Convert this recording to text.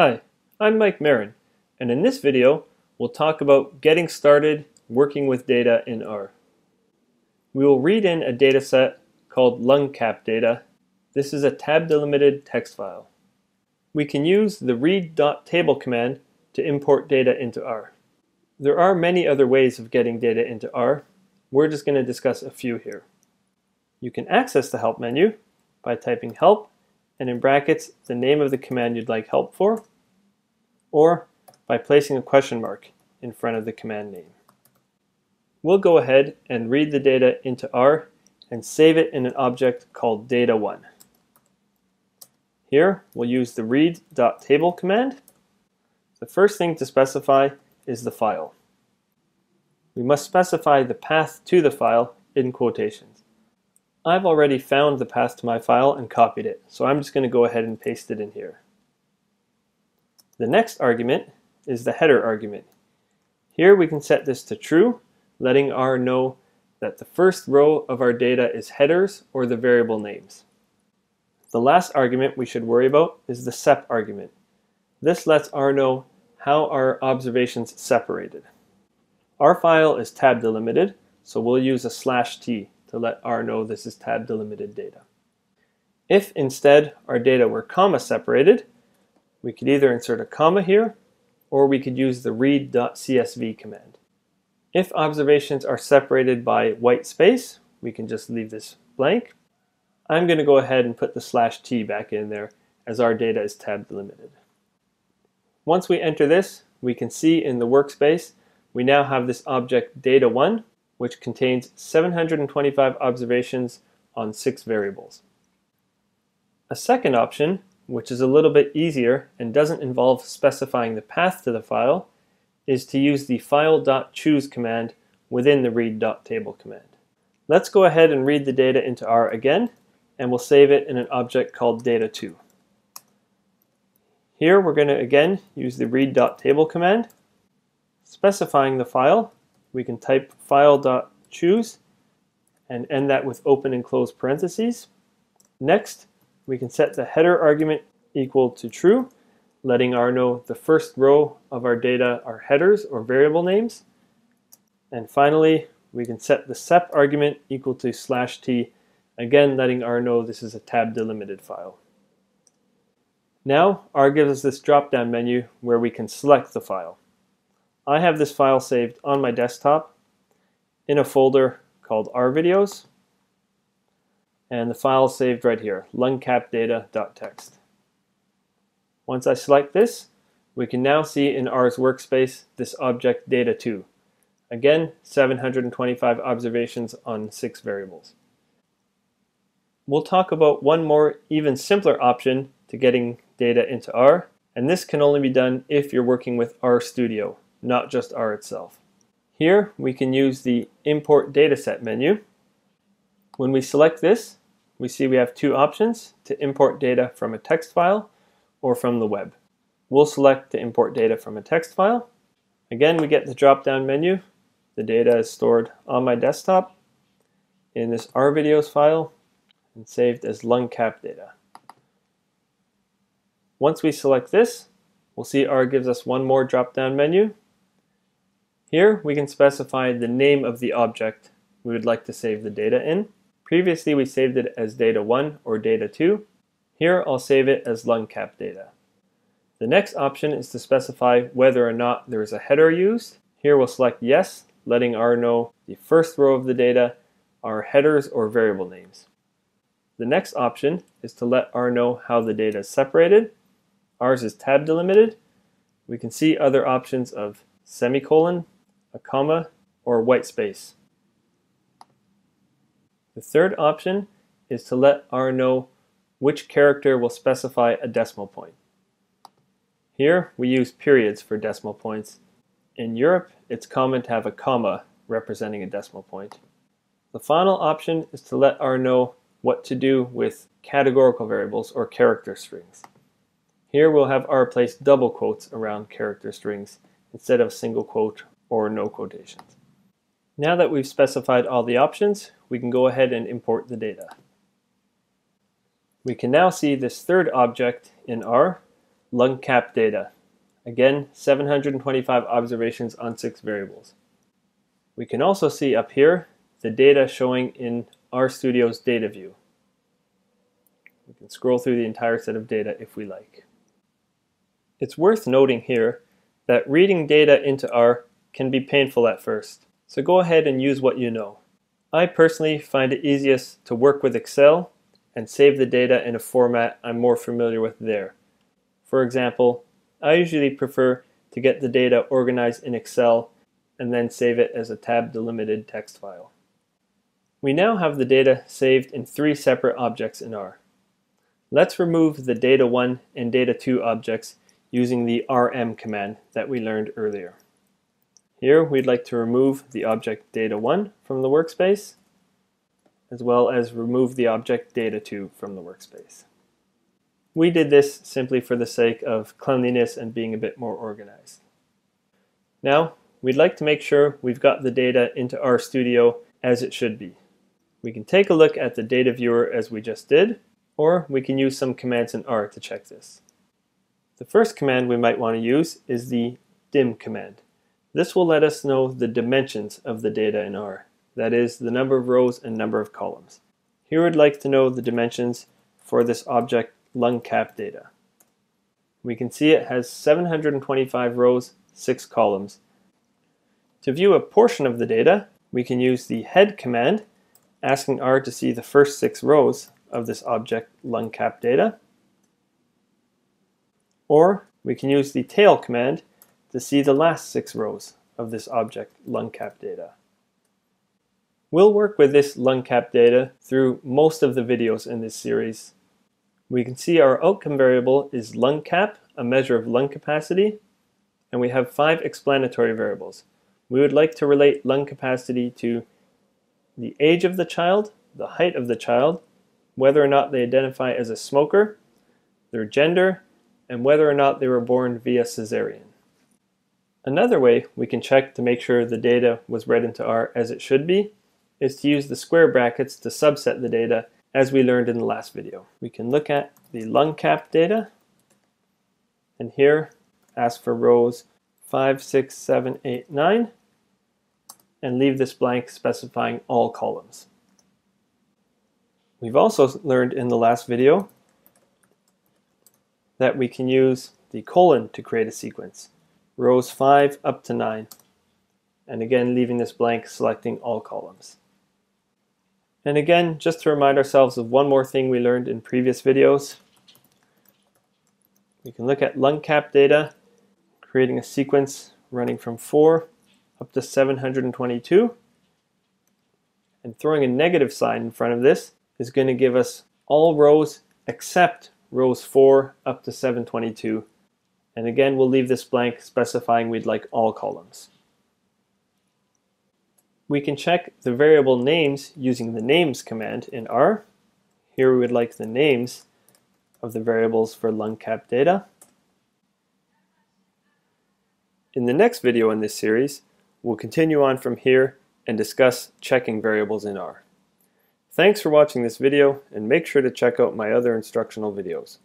Hi, I'm Mike Marin, and in this video we'll talk about getting started working with data in R. We will read in a dataset called LungCap data. This is a tab delimited text file. We can use the read.table command to import data into R. There are many other ways of getting data into R. We're just going to discuss a few here. You can access the help menu by typing help and in brackets the name of the command you'd like help for, or by placing a question mark in front of the command name. We'll go ahead and read the data into R and save it in an object called data1. Here we'll use the read.table command. The first thing to specify is the file. We must specify the path to the file in quotations. I've already found the path to my file and copied it, so I'm just going to go ahead and paste it in here. The next argument is the header argument. Here we can set this to true, letting R know that the first row of our data is headers or the variable names. The last argument we should worry about is the sep argument. This lets R know how our observations separated. Our file is tab delimited, so we'll use a slash t to let R know this is tab delimited data. If instead our data were comma separated, we could either insert a comma here, or we could use the read.csv command. If observations are separated by white space, we can just leave this blank. I'm going to go ahead and put the slash t back in there as our data is tab delimited. Once we enter this, we can see in the workspace we now have this object data1 which contains 725 observations on six variables. A second option, which is a little bit easier and doesn't involve specifying the path to the file, is to use the file.choose command within the read.table command. Let's go ahead and read the data into R again, and we'll save it in an object called data2. Here we're going to again use the read.table command, specifying the file we can type file.choose and end that with open and close parentheses. Next, we can set the header argument equal to true, letting R know the first row of our data are headers or variable names. And finally, we can set the sep argument equal to slash t, again letting R know this is a tab delimited file. Now, R gives us this drop-down menu where we can select the file. I have this file saved on my desktop in a folder called rvideos and the file is saved right here, lungcapdata.txt. Once I select this, we can now see in R's workspace this object data2. Again, 725 observations on six variables. We'll talk about one more even simpler option to getting data into R, and this can only be done if you're working with RStudio not just R itself. Here we can use the Import Dataset menu. When we select this, we see we have two options to import data from a text file or from the web. We'll select to import data from a text file. Again, we get the drop-down menu. The data is stored on my desktop in this RVideos file and saved as LungCap data. Once we select this, we'll see R gives us one more drop-down menu here we can specify the name of the object we would like to save the data in. Previously we saved it as data1 or data2. Here I'll save it as lungcap data. The next option is to specify whether or not there is a header used. Here we'll select yes, letting R know the first row of the data are headers or variable names. The next option is to let R know how the data is separated. Ours is tab delimited. We can see other options of semicolon, a comma, or a white space. The third option is to let R know which character will specify a decimal point. Here we use periods for decimal points. In Europe, it's common to have a comma representing a decimal point. The final option is to let R know what to do with categorical variables or character strings. Here we'll have R place double quotes around character strings instead of single quote or no quotations. Now that we've specified all the options, we can go ahead and import the data. We can now see this third object in R, lung cap data. Again, 725 observations on six variables. We can also see up here the data showing in RStudio's data view. We can scroll through the entire set of data if we like. It's worth noting here that reading data into R can be painful at first, so go ahead and use what you know. I personally find it easiest to work with Excel and save the data in a format I'm more familiar with there. For example, I usually prefer to get the data organized in Excel and then save it as a tab delimited text file. We now have the data saved in three separate objects in R. Let's remove the data1 and data2 objects using the rm command that we learned earlier. Here we'd like to remove the object data1 from the workspace as well as remove the object data2 from the workspace. We did this simply for the sake of cleanliness and being a bit more organized. Now, we'd like to make sure we've got the data into RStudio as it should be. We can take a look at the data viewer as we just did, or we can use some commands in R to check this. The first command we might want to use is the dim command. This will let us know the dimensions of the data in R, that is, the number of rows and number of columns. Here we'd like to know the dimensions for this object lung cap data. We can see it has 725 rows, 6 columns. To view a portion of the data, we can use the head command, asking R to see the first 6 rows of this object lung cap data. Or we can use the tail command to see the last 6 rows of this object lung cap data. We'll work with this lung cap data through most of the videos in this series, we can see our outcome variable is lung cap, a measure of lung capacity, and we have five explanatory variables. We would like to relate lung capacity to the age of the child, the height of the child, whether or not they identify as a smoker, their gender, and whether or not they were born via cesarean. Another way we can check to make sure the data was read into R as it should be is to use the square brackets to subset the data as we learned in the last video. We can look at the lung cap data and here ask for rows 5, 6, 7, 8, 9 and leave this blank specifying all columns. We've also learned in the last video that we can use the colon to create a sequence, rows 5 up to 9, and again leaving this blank selecting all columns. And again, just to remind ourselves of one more thing we learned in previous videos, we can look at lung cap data, creating a sequence running from 4 up to 722. And throwing a negative sign in front of this is going to give us all rows except rows 4 up to 722. And again, we'll leave this blank specifying we'd like all columns. We can check the variable names using the names command in R. Here we would like the names of the variables for lung cap data. In the next video in this series, we'll continue on from here and discuss checking variables in R. Thanks for watching this video and make sure to check out my other instructional videos.